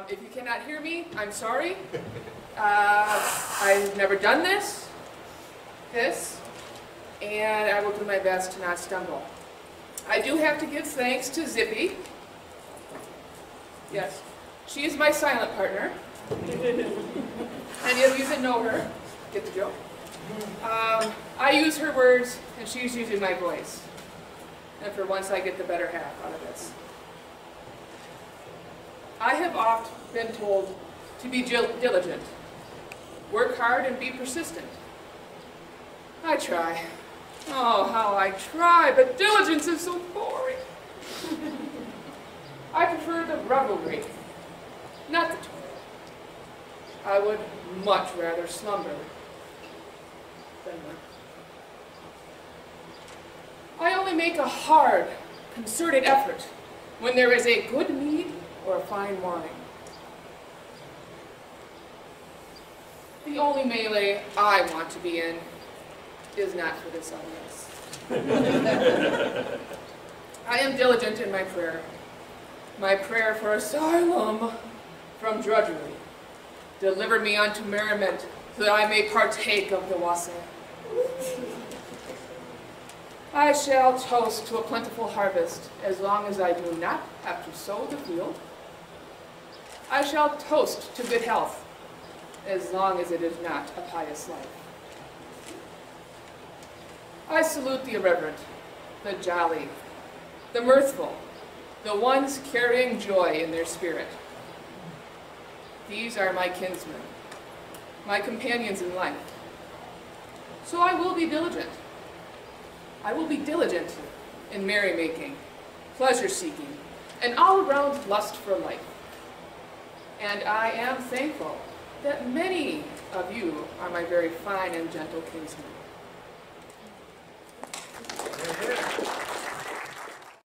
Um, if you cannot hear me, I'm sorry. Uh, I've never done this, this, and I will do my best to not stumble. I do have to give thanks to Zippy. Yes, she is my silent partner. Any of you that know her get the joke. Um, I use her words, and she's using my voice. And for once, I get the better half out of this. I have oft been told to be diligent, work hard, and be persistent. I try. Oh, how I try, but diligence is so boring. I prefer the revelry, not the toil. I would much rather slumber than work. I only make a hard, concerted effort when there is a good mead or a fine wine. The only melee I want to be in is not for this audience. I am diligent in my prayer. My prayer for asylum from drudgery. Deliver me unto merriment, so that I may partake of the wassail. I shall toast to a plentiful harvest as long as I do not have to sow the field. I shall toast to good health as long as it is not a pious life. I salute the irreverent, the jolly, the mirthful, the ones carrying joy in their spirit. These are my kinsmen, my companions in life. So I will be diligent. I will be diligent in merrymaking, pleasure-seeking, and all-around lust for life. And I am thankful that many of you are my very fine and gentle kinsmen.